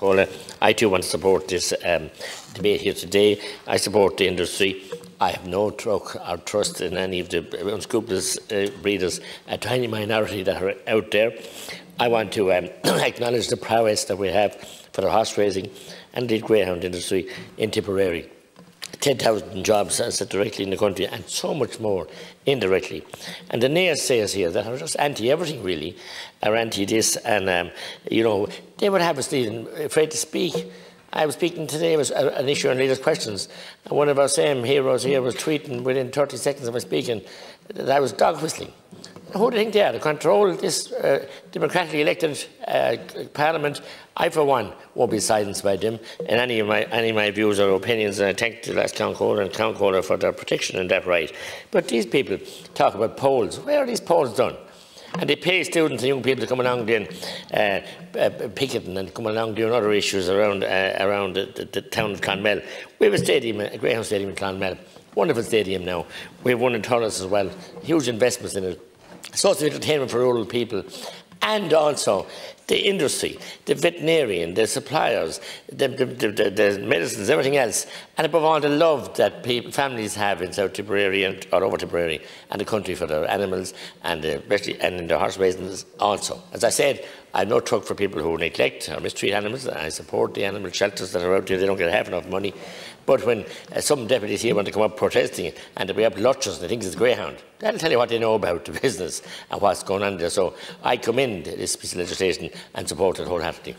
Cola. I too want to support this um, debate here today. I support the industry. I have no truck or trust in any of the unscrupulous uh, breeders, a tiny minority that are out there. I want to um, acknowledge the prowess that we have for the horse racing and the greyhound industry in Tipperary. 10,000 jobs as directly in the country and so much more indirectly. And the naysayers here that are just anti-everything really, are anti-this and, um, you know, they would have us even afraid to speak. I was speaking today, was an issue on leaders' questions, and one of our same heroes here was tweeting within 30 seconds of my speaking that I was dog whistling. Who do you think they are to control this uh, democratically elected uh, parliament? I, for one, won't be silenced by them in any of my, any of my views or opinions, and I thank the Leas-Cheann Comhairle and Ceann Comhairle for their protection in that right. But these people talk about polls. Where are these polls done? And they pay students and young people to come along doing uh, uh, picketing and come along doing other issues around uh, around the, the, the, town of Clonmel. We have a stadium, a Greyhound Stadium in Clonmel. Wonderful stadium now. We have one in Thurles as well. Huge investments in it source of entertainment for rural people, and also the industry, the veterinarian, the suppliers, the, the, the, the, medicines, everything else, and above all the love that people, families have in South Tipperary and, or over Tipperary and the country for their animals and, especially, and in their horse racing also. As I said, I have no truck for people who neglect or mistreat animals. I support the animal shelters that are out there. They don't get half enough money. But when uh, some deputies here want to come up protesting and we have lurchers and they think it's greyhound, they'll tell you what they know about the business and what's going on there. So I commend this piece of legislation and support it wholeheartedly.